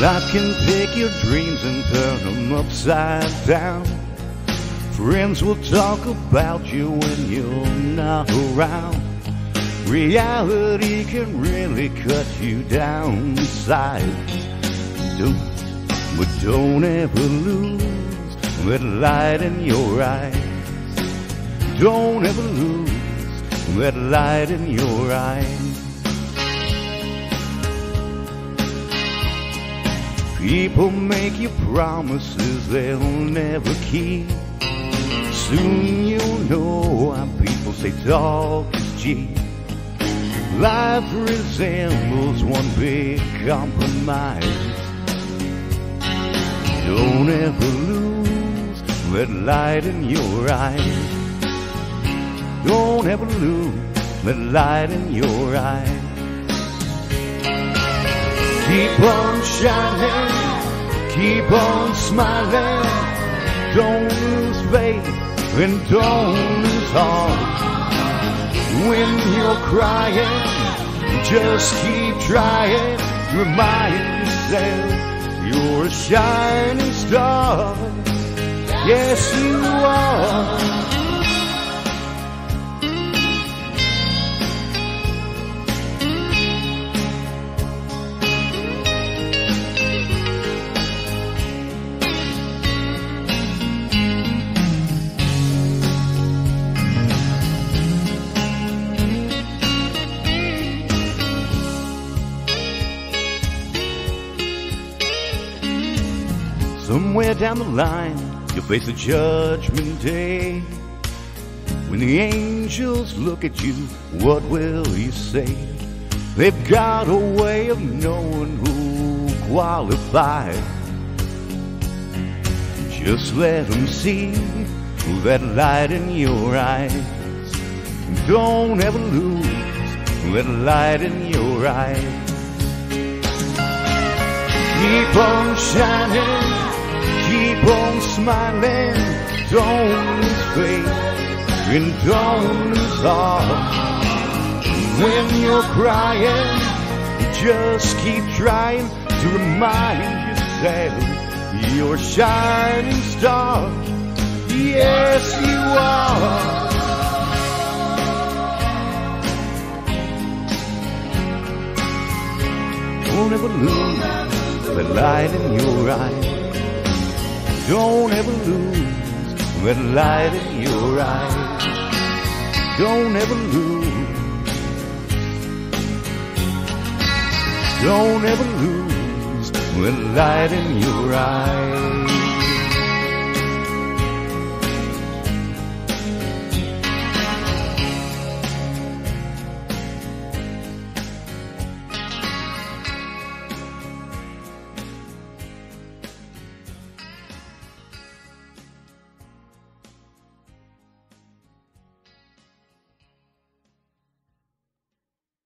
Life can take your dreams and turn them upside down. Friends will talk about you when you're not around. Reality can really cut you downside. Don't, but don't ever lose that light in your eyes. Don't ever lose that light in your eyes. People make you promises they'll never keep. Soon you'll know why people say talk is cheap. Life resembles one big compromise. Don't ever lose that light in your eyes. Don't ever lose that light in your eyes. Keep on shining, keep on smiling. Don't lose faith and don't lose heart. When you're crying, just keep trying to remind yourself you're a shining star. Yes, you are. Somewhere down the line, you'll face a judgment day. When the angels look at you, what will you say? They've got a way of knowing who qualifies. Just let them see that light in your eyes. Don't ever lose that light in your eyes. Keep on shining, keep on smiling. Don't lose faith and don't lose heart. When you're crying, just keep trying to remind yourself you're a shining star. Yes, you are. Don't ever lose the light in your eye. Don't ever lose that light in your eye. Don't ever lose. Don't ever lose the light in your eye.